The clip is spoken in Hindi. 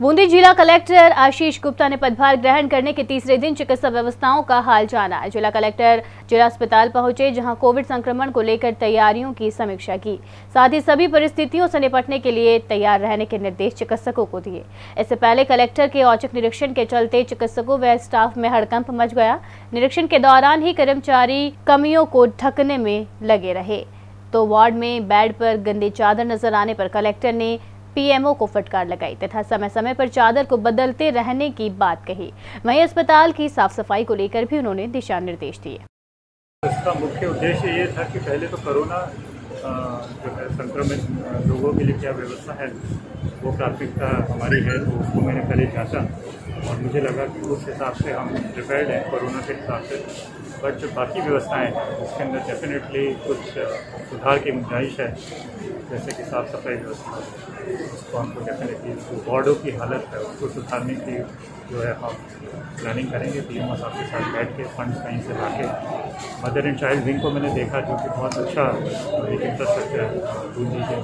बूंदी जिला कलेक्टर आशीष गुप्ता ने पदभार ग्रहण करने के तीसरे दिन चिकित्सा व्यवस्थाओं का हाल जाना। जिला कलेक्टर जिला अस्पताल पहुँचे, जहाँ कोविड संक्रमण को लेकर तैयारियों की समीक्षा की। साथ ही सभी परिस्थितियों से निपटने के लिए तैयार रहने के निर्देश चिकित्सकों को दिए। इससे पहले कलेक्टर के औचक निरीक्षण के चलते चिकित्सकों व स्टाफ में हड़कंप मच गया। निरीक्षण के दौरान ही कर्मचारी कमियों को ढकने में लगे रहे। तो वार्ड में बेड पर गंदे चादर नज़र आने पर कलेक्टर ने पीएमओ को फटकार लगाई तथा समय समय पर चादर को बदलते रहने की बात कही। वहीं अस्पताल की साफ़ सफ़ाई को लेकर भी उन्होंने दिशा निर्देश दिए। इसका मुख्य उद्देश्य ये था कि पहले तो कोरोना जो है, संक्रमित लोगों के लिए क्या व्यवस्था है, वो प्राथमिकता हमारी है तो उसको मैंने पहले जांचा। और मुझे लगा कि उस हिसाब से हम प्रिपेयर्ड हैं, कोरोना के हिसाब से। बट जो बाकी व्यवस्थाएँ हैं, उसके अंदर डेफिनेटली कुछ सुधार की गुंजाइश है, जैसे कि साफ़ सफ़ाई व्यवस्था। उसको हमको डेफिनेटली जो वार्डों की हालत है, उसको सुधारने की जो है हम प्लानिंग करेंगे। पी एम साहब के साथ बैठ के फंड्स कहीं से ला के मदर एंड चाइल्ड विंग को मैंने देखा, जो कि बहुत अच्छा एक इंफ्रास्ट्रक्चर है। बूंदी के